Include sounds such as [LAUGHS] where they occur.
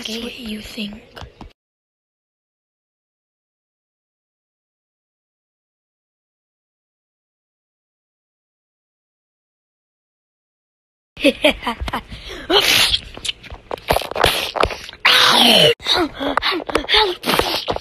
That's what you think. [LAUGHS] Help!